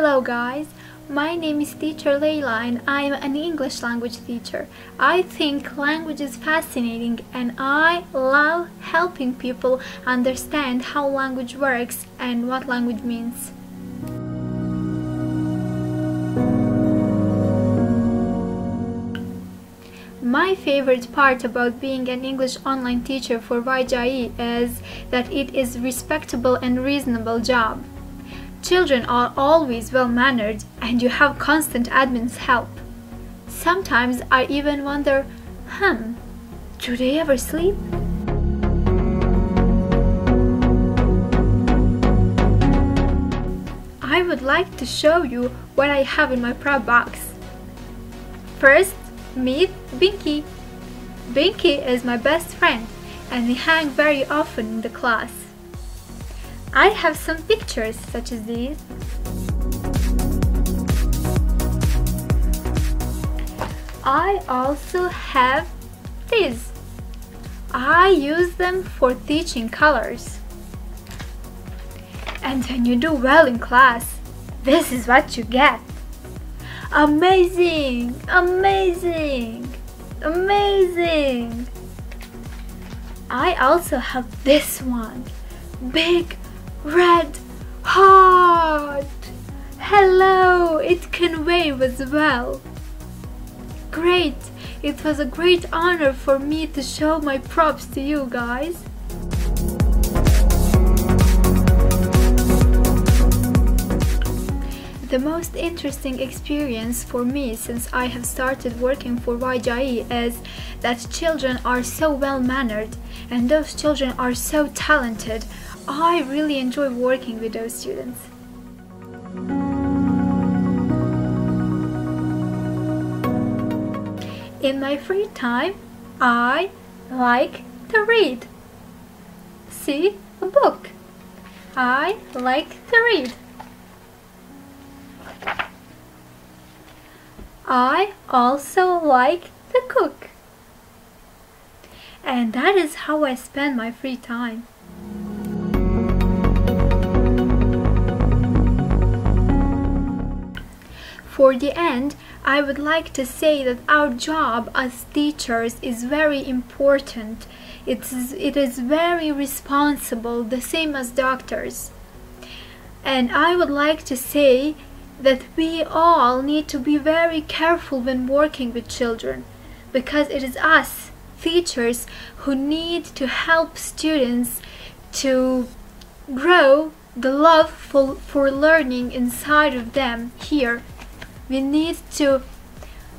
Hello guys, my name is teacher Lejla and I am an English language teacher. I think language is fascinating and I love helping people understand how language works and what language means. My favorite part about being an English online teacher for Waijiaoyi is that it is respectable and reasonable job. Children are always well mannered and you have constant admin's help. Sometimes I even wonder, hmm, do they ever sleep? I would like to show you what I have in my prop box. First, meet Binky. Binky is my best friend and we hang very often in the class. I have some pictures such as these. I also have these. I use them for teaching colors. And when you do well in class, this is what you get. Amazing! Amazing! Amazing! I also have this one. Big red heart. Hello, it can wave as well. Great, it was a great honor for me to show my props to you guys. The most interesting experience for me since I have started working for Waijiaoyi is that children are so well mannered and those children are so talented I really enjoy working with those students. In my free time, I like to read. See a book. I like to read. I also like to cook. And that is how I spend my free time. For the end, I would like to say that our job as teachers is very important. It is, it is very responsible, the same as doctors. And I would like to say that we all need to be very careful when working with children because it is us, teachers, who need to help students to grow the love for, for learning inside of them here we need to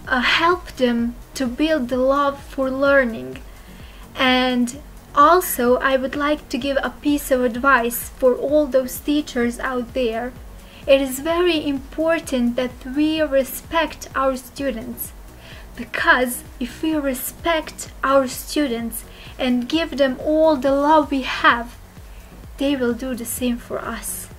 uh, help them to build the love for learning. And also I would like to give a piece of advice for all those teachers out there. It is very important that we respect our students. Because if we respect our students and give them all the love we have they will do the same for us